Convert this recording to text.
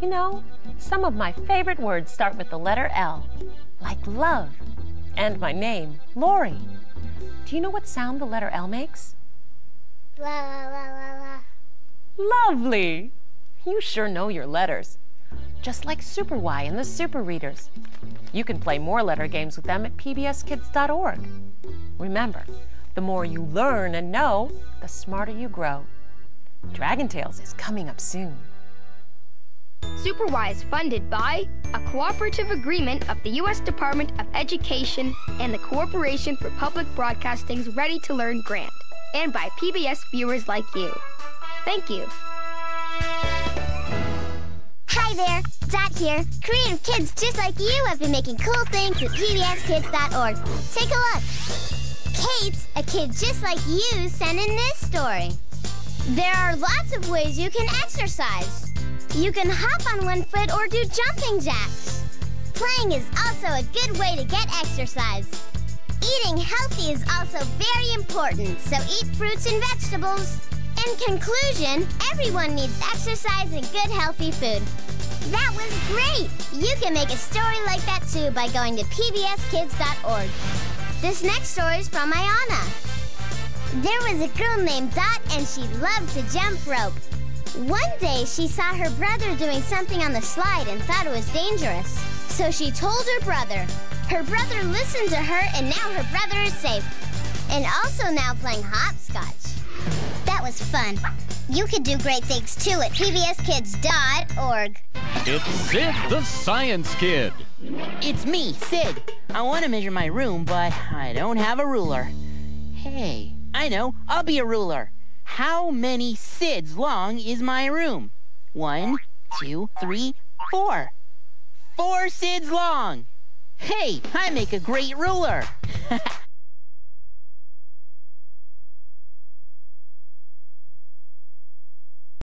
You know, some of my favorite words start with the letter L, like love, and my name, Lori. Do you know what sound the letter L makes? La la la la la. Lovely! You sure know your letters. Just like Super Why and the Super Readers. You can play more letter games with them at pbskids.org. Remember, the more you learn and know, the smarter you grow. Dragon Tales is coming up soon. Super Why is funded by a cooperative agreement of the U.S. Department of Education and the Corporation for Public Broadcasting's Ready to Learn grant, and by PBS viewers like you. Thank you. Hi there, Dot here. Creative kids just like you have been making cool things at pbskids.org. Take a look. Kate, a kid just like you, sent in this story. There are lots of ways you can exercise. You can hop on one foot or do jumping jacks. Playing is also a good way to get exercise. Eating healthy is also very important, so eat fruits and vegetables. In conclusion, everyone needs exercise and good healthy food. That was great! You can make a story like that too by going to pbskids.org. This next story is from Ayana. There was a girl named Dot and she loved to jump rope. One day she saw her brother doing something on the slide and thought it was dangerous. So she told her brother. Her brother listened to her and now her brother is safe. And also now playing hopscotch. That was fun. You could do great things too at pbskids.org. It's Sid the Science Kid. It's me, Sid. I want to measure my room, but I don't have a ruler. Hey, I know. I'll be a ruler. How many Sids long is my room? One, two, three, four. Four Sids long. Hey, I make a great ruler.